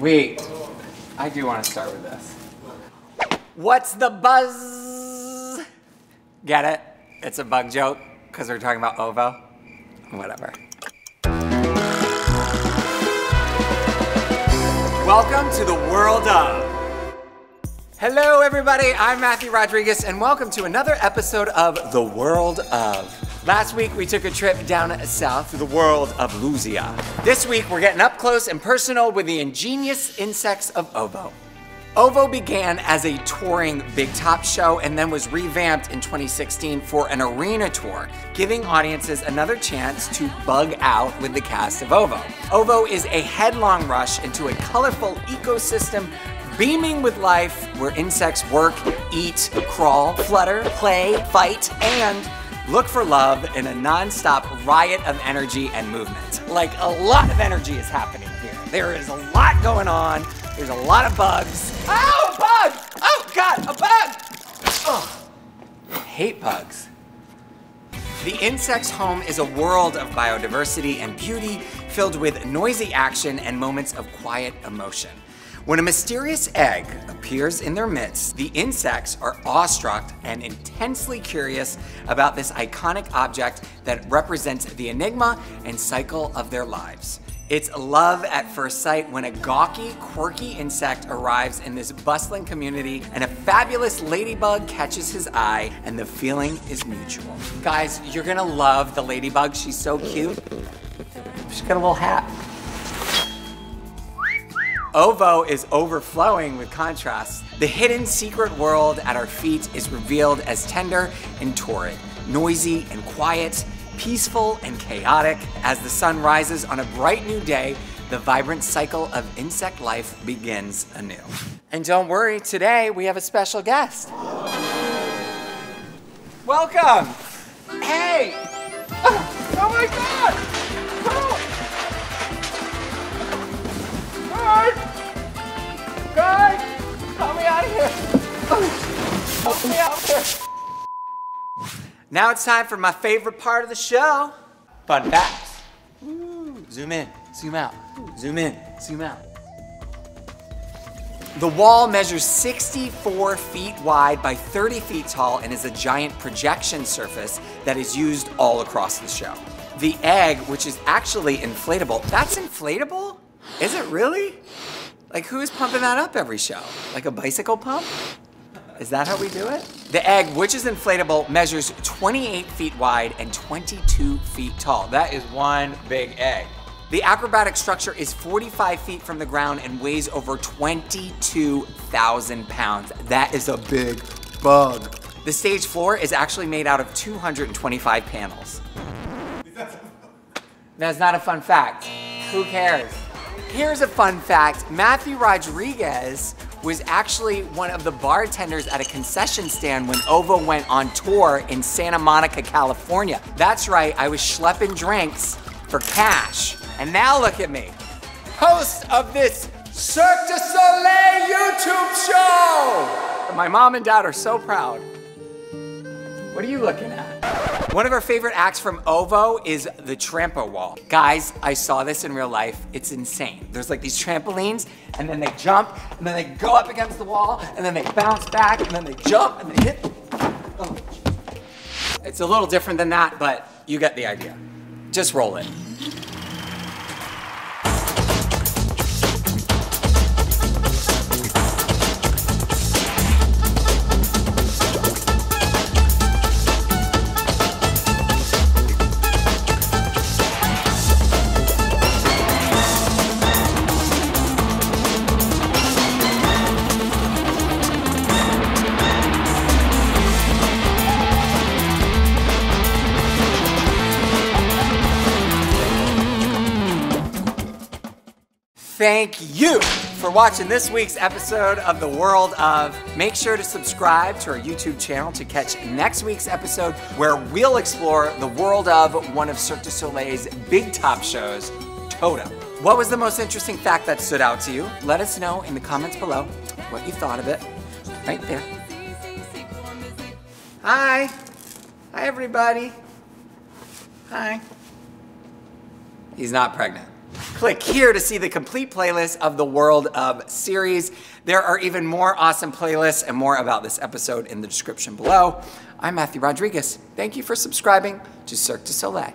Wait, I do want to start with this. What's the buzz? Get it? It's a bug joke because we're talking about ovo. Whatever. Welcome to the world of. Hello, everybody. I'm Matthew Rodrigues, and welcome to another episode of The World of. Last week, we took a trip down south to the world of Luzia. This week, we're getting up close and personal with the ingenious insects of Ovo. Ovo began as a touring Big Top show and then was revamped in 2016 for an arena tour, giving audiences another chance to bug out with the cast of Ovo. Ovo is a headlong rush into a colorful ecosystem beaming with life where insects work, eat, crawl, flutter, play, fight, and look for love in a non-stop riot of energy and movement. Like a lot of energy is happening here. There is a lot going on. There's a lot of bugs. Oh, a bug! Oh God, a bug! Oh, I hate bugs. The insect's home is a world of biodiversity and beauty filled with noisy action and moments of quiet emotion. When a mysterious egg appears in their midst, the insects are awestruck and intensely curious about this iconic object that represents the enigma and cycle of their lives. It's love at first sight when a gawky, quirky insect arrives in this bustling community and a fabulous ladybug catches his eye and the feeling is mutual. Guys, you're gonna love the ladybug. She's so cute. She's got a little hat. Ovo is overflowing with contrasts. The hidden secret world at our feet is revealed as tender and torrid, noisy and quiet, peaceful and chaotic. As the sun rises on a bright new day, the vibrant cycle of insect life begins anew. And don't worry, today we have a special guest. Welcome! Hey! Oh my god! Help me out here! Now it's time for my favorite part of the show. Fun facts. Ooh, zoom in, zoom out, zoom in, zoom out. The wall measures 64 feet wide by 30 feet tall and is a giant projection surface that is used all across the show. The egg, which is actually inflatable, that's inflatable? Is it really? Like who's pumping that up every show? Like a bicycle pump? Is that how we do it? The egg, which is inflatable, measures 28 feet wide and 22 feet tall. That is one big egg. The acrobatic structure is 45 feet from the ground and weighs over 22,000 pounds. That is a big bug. The stage floor is actually made out of 225 panels. That's not a fun fact. Who cares? Here's a fun fact. Matthew Rodrigues was actually one of the bartenders at a concession stand when Ovo went on tour in Santa Monica, California. That's right, I was schlepping drinks for cash. And now look at me, host of this Cirque du Soleil YouTube show! My mom and dad are so proud. What are you looking at? One of our favorite acts from Ovo is the trampo wall. Guys, I saw this in real life. It's insane. There's like these trampolines, and then they jump, and then they go up against the wall, and then they bounce back, and then they jump, and they hit. Oh. It's a little different than that, but you get the idea. Just roll it. Thank you for watching this week's episode of The World of. Make sure to subscribe to our YouTube channel to catch next week's episode where we'll explore the world of one of Cirque du Soleil's big top shows, Toto. What was the most interesting fact that stood out to you? Let us know in the comments below what you thought of it. Right there. Hi. Hi, everybody. Hi. He's not pregnant. Click here to see the complete playlist of the World of series. There are even more awesome playlists and more about this episode in the description below. I'm Matthew Rodrigues. Thank you for subscribing to Cirque du Soleil.